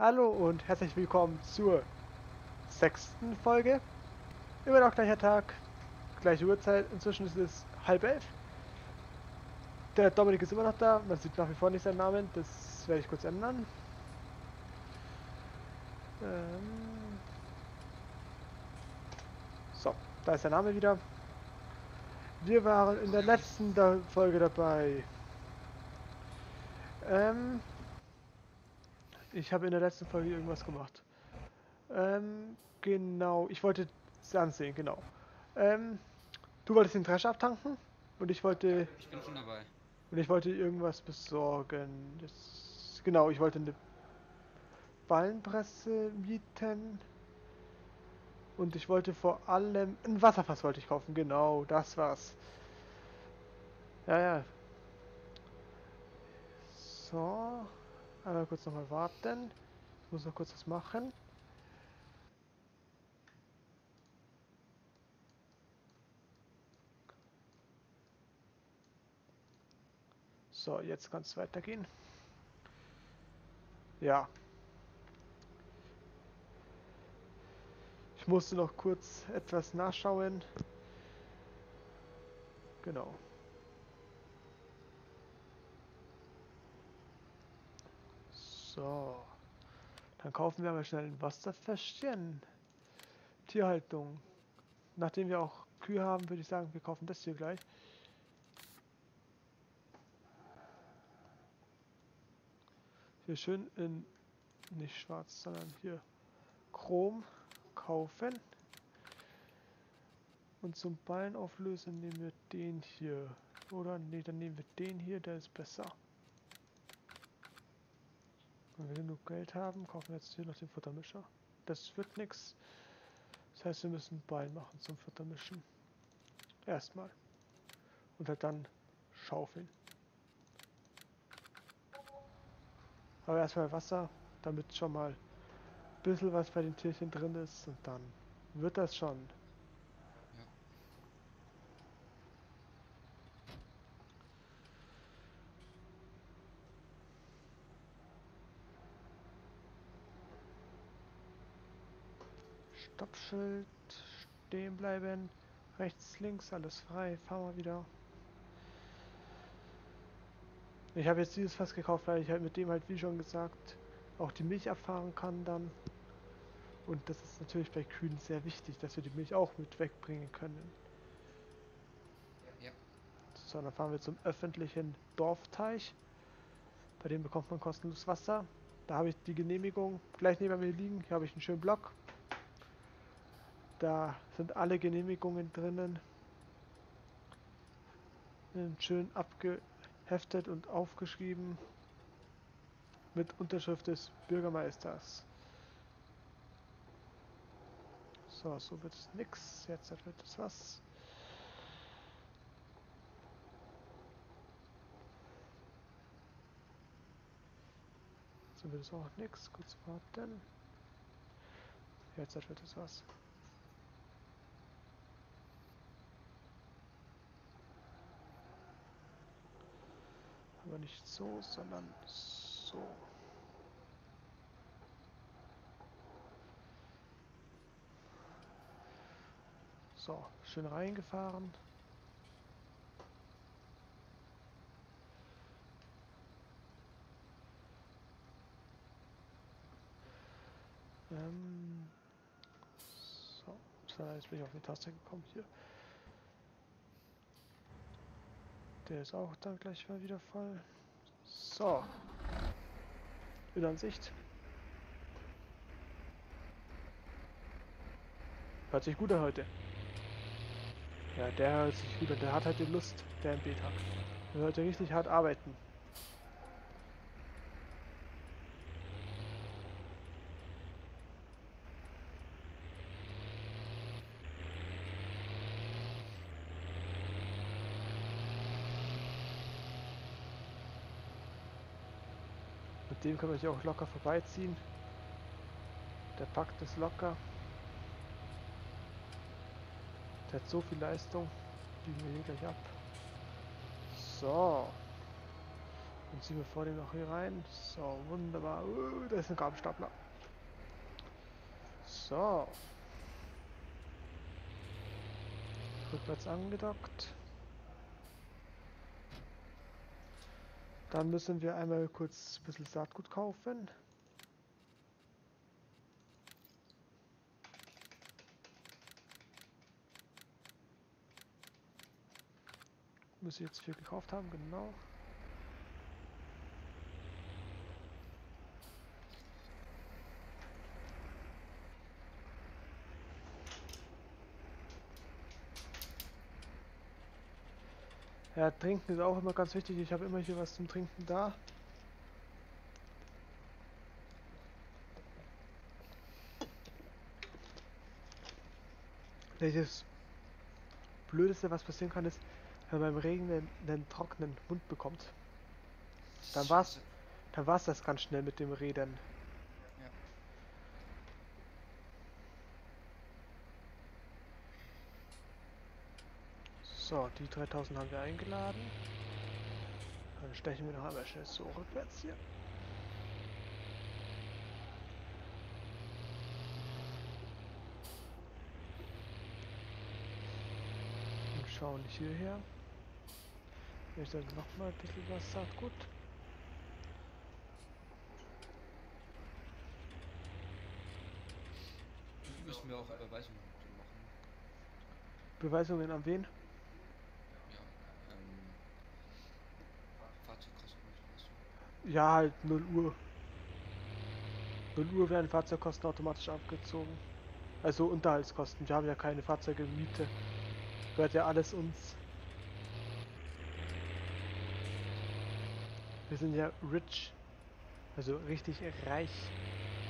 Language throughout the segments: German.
Hallo und herzlich willkommen zur sechsten Folge. Immer noch gleicher Tag, gleiche Uhrzeit. Inzwischen ist es halb elf. Der Dominik ist immer noch da. Man sieht nach wie vor nicht seinen Namen. Das werde ich kurz ändern. Ähm so, da ist der Name wieder. Wir waren in der letzten Folge dabei. Ähm, ich habe in der letzten Folge irgendwas gemacht. Ähm, genau, ich wollte es ansehen, genau. Ähm, du wolltest den Trash abtanken und ich wollte... Ich bin schon dabei. Und ich wollte irgendwas besorgen. Das, genau, ich wollte eine Ballenpresse mieten. Und ich wollte vor allem... Ein Wasserfass wollte ich kaufen, genau, das war's. Ja, ja. So. Einmal kurz nochmal warten. Ich muss noch kurz was machen. So, jetzt kann es weitergehen. Ja. Ich musste noch kurz etwas nachschauen. Genau. So. Dann kaufen wir mal schnell ein Wasserfäschchen. Tierhaltung. Nachdem wir auch Kühe haben, würde ich sagen, wir kaufen das hier gleich. Hier schön in, nicht schwarz, sondern hier Chrom kaufen. Und zum Ballen auflösen nehmen wir den hier. Oder nee, dann nehmen wir den hier, der ist besser. Wenn wir genug Geld haben, kaufen wir jetzt hier noch den Futtermischer. Das wird nichts. Das heißt, wir müssen Bein machen zum Futtermischen. Erstmal. Und halt dann schaufeln. Aber erstmal Wasser, damit schon mal ein bisschen was bei den Tierchen drin ist. Und dann wird das schon. Stoppschild, stehen bleiben, rechts, links, alles frei, fahren wir wieder. Ich habe jetzt dieses Fass gekauft, weil ich halt mit dem halt, wie schon gesagt, auch die Milch abfahren kann dann. Und das ist natürlich bei Kühen sehr wichtig, dass wir die Milch auch mit wegbringen können. Ja. So, dann fahren wir zum öffentlichen Dorfteich. Bei dem bekommt man kostenlos Wasser. Da habe ich die Genehmigung gleich neben mir liegen. Hier habe ich einen schönen Block. Da sind alle Genehmigungen drinnen. Schön abgeheftet und aufgeschrieben. Mit Unterschrift des Bürgermeisters. So, so wird es nix. Jetzt wird es was. So wird es auch nichts. Kurz warten. Jetzt wird es was. Aber nicht so, sondern so. So, schön reingefahren. Ähm so, jetzt bin ich auf die Taste gekommen hier. Der ist auch dann gleich mal wieder voll. So. Wieder Sicht. Hört sich gut an heute. Ja, der hört sich gut an. Der hat halt die Lust, der im Beet hat. Der sollte richtig hart arbeiten. Mit dem kann man sich auch locker vorbeiziehen. Der packt es locker. Der hat so viel Leistung. Biegen wir hier gleich ab. So. Dann ziehen wir vor dem noch hier rein. So, wunderbar. Uh, da ist ein Gabelstapler. So. Rückwärts angedockt. Dann müssen wir einmal kurz ein bisschen Saatgut kaufen. Muss ich jetzt viel gekauft haben, genau. Ja, trinken ist auch immer ganz wichtig. Ich habe immer hier was zum Trinken da. Welches Blödeste, was passieren kann, ist, wenn man beim Regen einen, einen trockenen Mund bekommt. Dann war's, dann war's das ganz schnell mit dem Reden. So, die 3000 haben wir eingeladen. Dann stechen wir noch einmal schnell so rückwärts hier. Und schauen hierher. Hier ist dann noch mal ein bisschen was Saatgut. Müssen wir auch Überweisungen machen. Beweisungen an wen? Ja, ähm, Fahrzeugkosten und was. Ja, halt 0 Uhr. 0 Uhr werden Fahrzeugkosten automatisch abgezogen. Also Unterhaltskosten. Wir haben ja keine Fahrzeuge Miete. Gehört ja alles uns. Wir sind ja rich. Also richtig reich.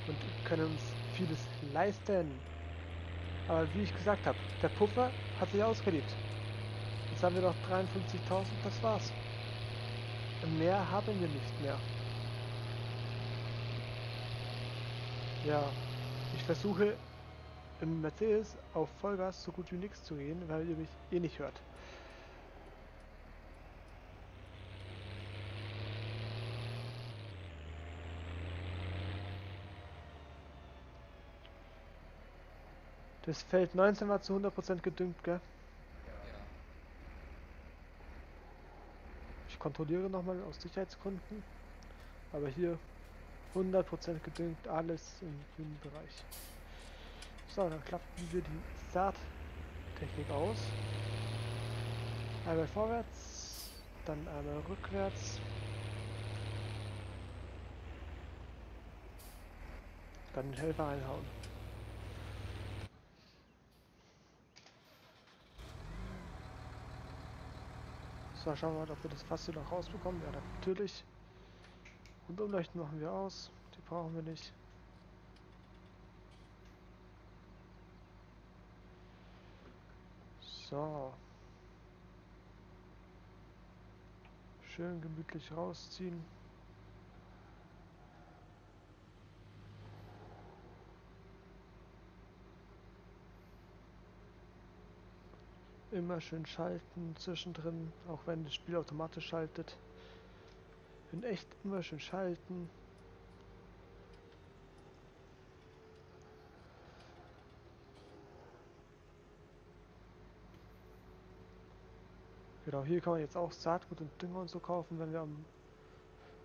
Und können uns vieles leisten. Aber wie ich gesagt habe, der Puffer hat sich ausgelebt. Jetzt haben wir noch 53.000, das war's. Mehr haben wir nicht mehr. Ja, ich versuche im Mercedes auf Vollgas so gut wie nichts zu gehen, weil ihr mich eh nicht hört. Das Feld 19 war zu 100% gedüngt, gell? Ja. Ich kontrolliere nochmal aus Sicherheitsgründen. Aber hier 100% gedüngt, alles im grünen Bereich. So, dann klappen wir die Saattechnik aus. Einmal vorwärts, dann einmal rückwärts. Dann den Helfer reinhauen. So, schauen wir mal, ob wir das Fass hier noch rausbekommen. Ja, natürlich. Und Umleuchten machen wir aus. Die brauchen wir nicht. So. Schön gemütlich rausziehen. Immer schön schalten zwischendrin, auch wenn das Spiel automatisch schaltet. In echt immer schön schalten. Genau, hier kann man jetzt auch Saatgut und Dünger und so kaufen, wenn wir am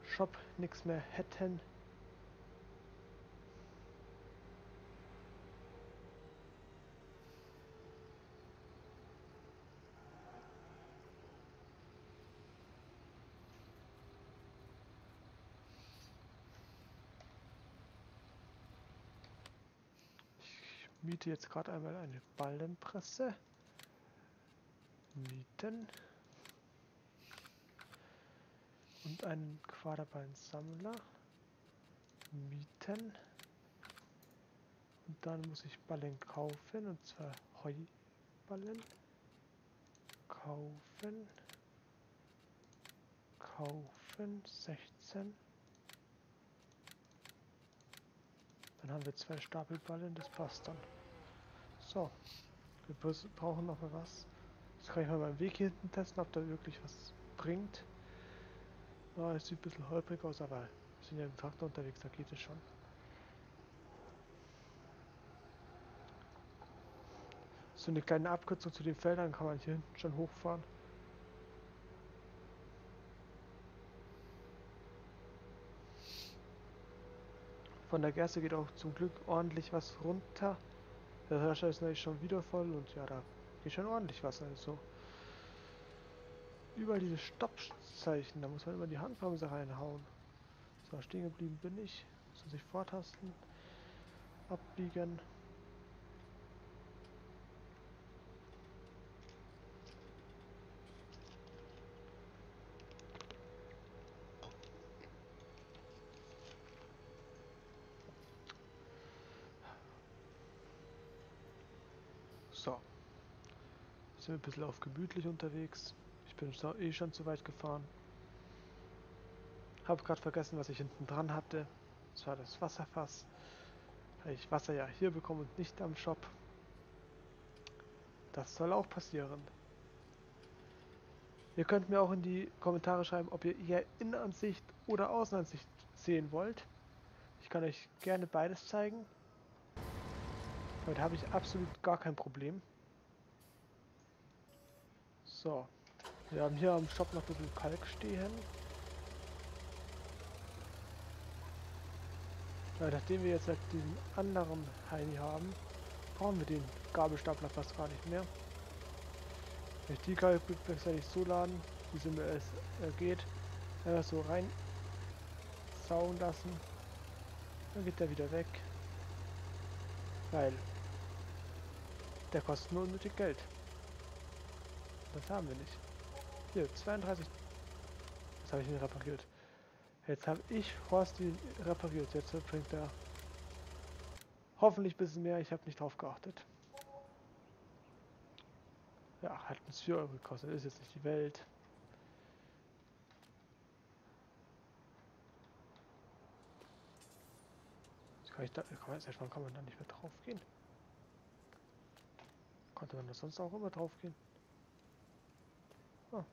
Shop nichts mehr hätten. Miete jetzt gerade einmal eine Ballenpresse. Mieten. Und einen Quaderbeinsammler. Mieten. Und dann muss ich Ballen kaufen, und zwar Heuballen. Kaufen. Kaufen. 16. Dann haben wir zwei Stapelballen, das passt dann. So. Wir brauchen noch mal was. Jetzt kann ich mal beim Weg hinten testen, ob da wirklich was bringt. Ja, es sieht ein bisschen holprig aus, aber wir sind ja im Traktor unterwegs, da geht es schon. So eine kleine Abkürzung zu den Feldern kann man hier hinten schon hochfahren. Von der Gerste geht auch zum Glück ordentlich was runter. Der Rascher ist natürlich schon wieder voll und ja, da geht schon ordentlich was. Also überall diese Stoppzeichen, da muss man immer die Handbremse reinhauen. So, stehen geblieben bin ich. Muss sich vortasten. Abbiegen. Bisschen auf gemütlich unterwegs. Ich bin eh schon zu weit gefahren. Habe gerade vergessen, was ich hinten dran hatte. Das war das Wasserfass. Weil ich Wasser ja hier bekomme und nicht am Shop. Das soll auch passieren. Ihr könnt mir auch in die Kommentare schreiben, ob ihr eher Innenansicht oder Außenansicht sehen wollt. Ich kann euch gerne beides zeigen. Damit habe ich absolut gar kein Problem. So. Wir haben hier am Shop noch ein bisschen Kalk stehen. Weil nachdem wir jetzt halt diesen anderen Heini haben, brauchen wir den Gabelstapler fast gar nicht mehr. Wenn ich die Kalk gleichzeitig laden, wie es immer es äh, geht, einfach so rein sauen lassen, dann geht der wieder weg. Weil der kostet nur unnötig Geld. Das haben wir nicht. Hier, 32. Das habe ich ihn repariert. Jetzt habe ich Horsti repariert. Jetzt bringt er hoffentlich ein bisschen mehr. Ich habe nicht drauf geachtet. Ja, hat uns 4 Euro gekostet. Ist jetzt nicht die Welt. Jetzt kann ich da, kann man, wann kann man da nicht mehr drauf gehen? Konnte man da sonst auch immer drauf gehen? Ah.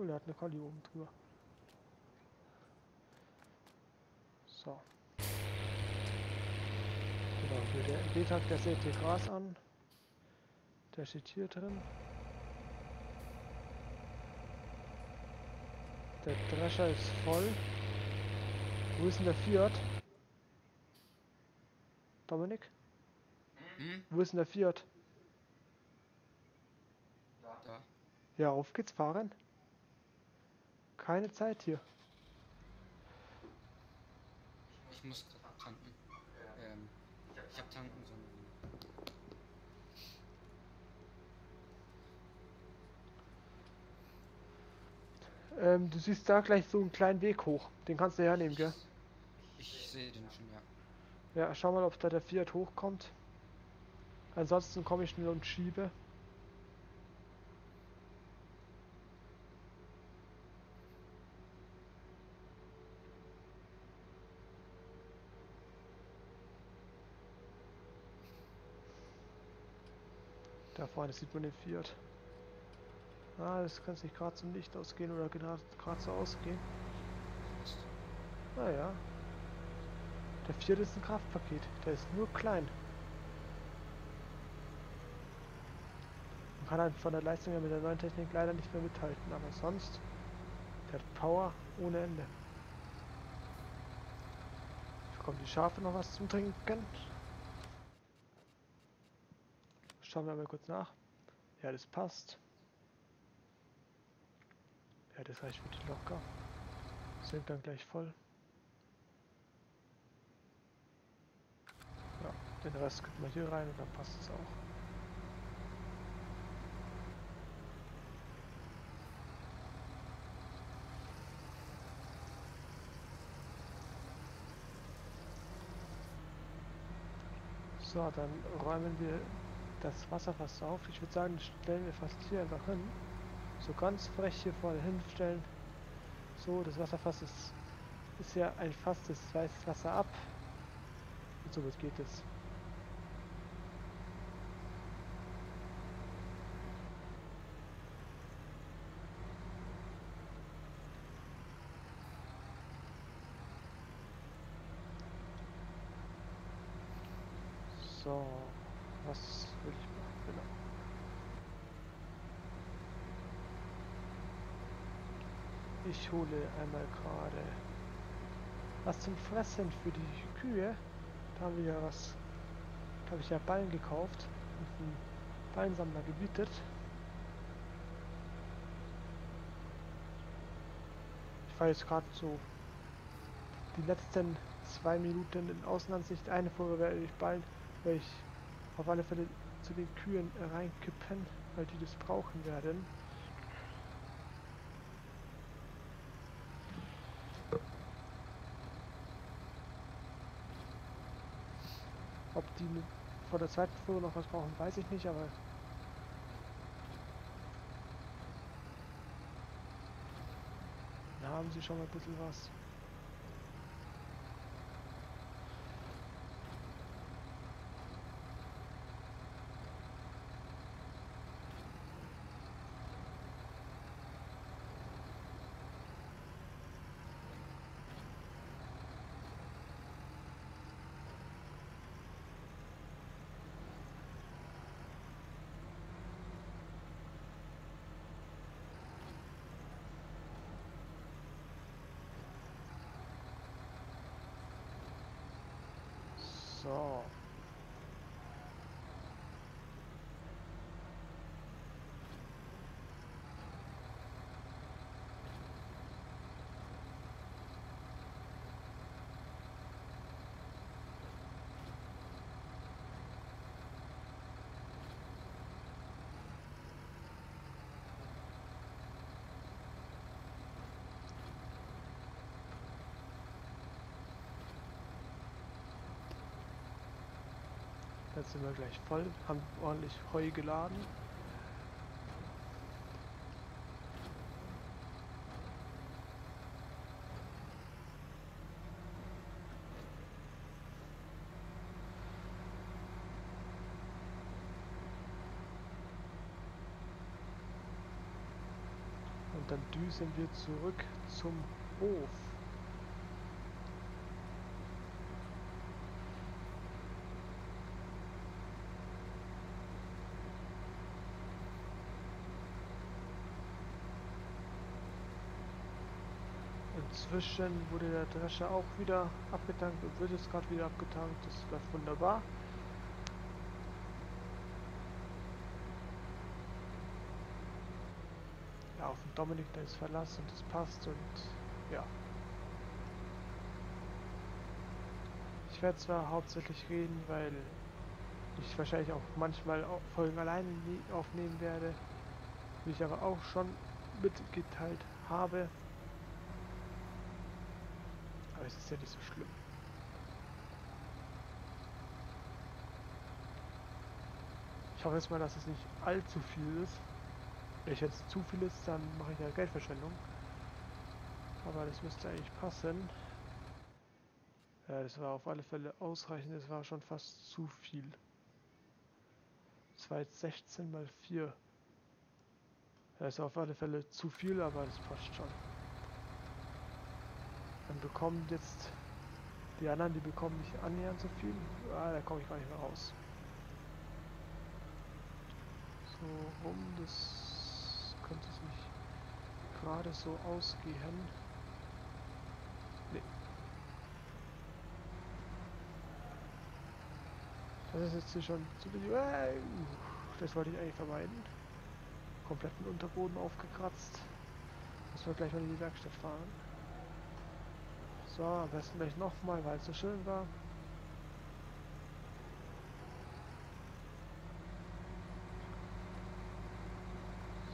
Cool, der hat eine Kali oben drüber. So. Genau, hier der B-Tag, der sät hier Gras an. Der steht hier drin. Der Drescher ist voll. Wo ist denn der Fiat? Dominik? Hm? Wo ist denn der Fiat? Da. Ja, auf geht's fahren. Keine Zeit hier. Ich muss tanken. Ähm, ich hab tanken sollen. Ähm, du siehst da gleich so einen kleinen Weg hoch. Den kannst du hernehmen, gell? Ich sehe den schon, ja. Ja, schau mal, ob da der Fiat hochkommt. Ansonsten komme ich schnell und schiebe. Da vorne sieht man den Fiat. Ah, das kann sich gerade zum Licht ausgehen oder gerade so ausgehen. Naja. Der Fiat ist ein Kraftpaket. Der ist nur klein. Man kann halt von der Leistung her mit der neuen Technik leider nicht mehr mithalten, aber sonst der hat Power ohne Ende. Bekommen die Schafe noch was zum Trinken? Schauen wir mal kurz nach. Ja, das passt. Ja, das reicht die locker. Sind dann gleich voll. Ja, den Rest gibt man hier rein und dann passt es auch. So, dann räumen wir das Wasser fast auf. Ich würde sagen, stellen wir fast hier einfach hin. So ganz frech hier vorne hinstellen. So, das Wasserfass ist, ist ja ein Fass, das weist Wasser ab. Und somit geht es. So, was will ich machen? Genau. Ich hole einmal gerade was zum Fressen für die Kühe. Da haben wir ja was. Da habe ich ja Ballen gekauft und einen Ballensammler gebietet. Ich fahre jetzt gerade so die letzten zwei Minuten in Außenansicht. Eine Folge werde ich bald, werde ich auf alle Fälle zu den Kühen reinkippen, weil die das brauchen werden. Ob die vor der zweiten Folge noch was brauchen, weiß ich nicht, aber da haben sie schon mal ein bisschen was. So. Jetzt sind wir gleich voll, haben ordentlich Heu geladen. Und dann düsen wir zurück zum Hof. Inzwischen wurde der Drescher auch wieder abgetankt und wird jetzt gerade wieder abgetankt. Das läuft wunderbar. Ja, auf den Dominik, der ist Verlass und das passt und ja. Ich werde zwar hauptsächlich reden, weil ich wahrscheinlich auch manchmal Folgen alleine aufnehmen werde, wie ich aber auch schon mitgeteilt habe. Es ist ja nicht so schlimm. Ich hoffe jetzt mal, dass es nicht allzu viel ist. Wenn ich jetzt zu viel ist, dann mache ich ja Geldverschwendung. Aber das müsste eigentlich passen. Ja, das war auf alle Fälle ausreichend. Das war schon fast zu viel. 216 mal 4. Das ist auf alle Fälle zu viel, aber das passt schon. Dann bekommen jetzt die anderen, die bekommen nicht annähernd so viel. Ah, da komme ich gar nicht mehr raus. So rum, das könnte sich gerade so ausgehen. Nee. Das ist jetzt hier schon zu viel. Das wollte ich eigentlich vermeiden. Kompletten Unterboden aufgekratzt. Müssen wir gleich mal in die Werkstatt fahren. So, am besten gleich nochmal, weil es so schön war.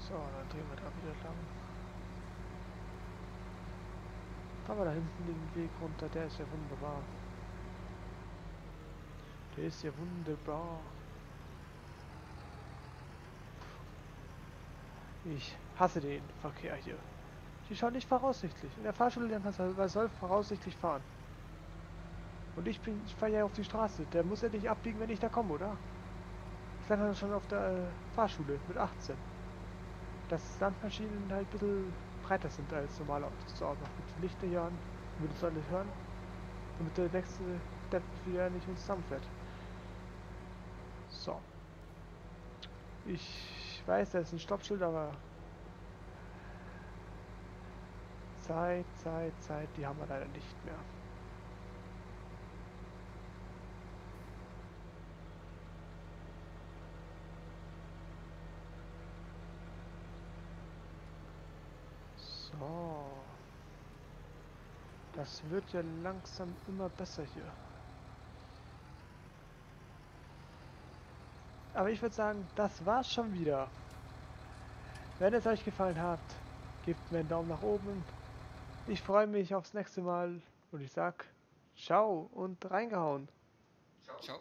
So, dann drehen wir da wieder lang. Aber da hinten den Weg runter, der ist ja wunderbar. Der ist ja wunderbar. Ich hasse den Verkehr hier. Die schauen nicht voraussichtlich. In der Fahrschule lernt man, soll voraussichtlich fahren. Und ich bin, ich fahre ja auf die Straße. Der muss ja nicht abbiegen, wenn ich da komme, oder? Ich lerne schon auf der äh, Fahrschule mit 18. Dass Landmaschinen halt ein bisschen breiter sind als normale Autos. Auch noch mit Lichterjahren, damit es alle hören. Damit der nächste Depp wieder nicht uns zusammenfährt. So. Ich weiß, da ist ein Stoppschild, aber Zeit, Zeit, Zeit, die haben wir leider nicht mehr. So. Das wird ja langsam immer besser hier. Aber ich würde sagen, das war's schon wieder. Wenn es euch gefallen hat, gebt mir einen Daumen nach oben. Ich freue mich aufs nächste Mal und ich sag ciao und reingehauen. Ciao.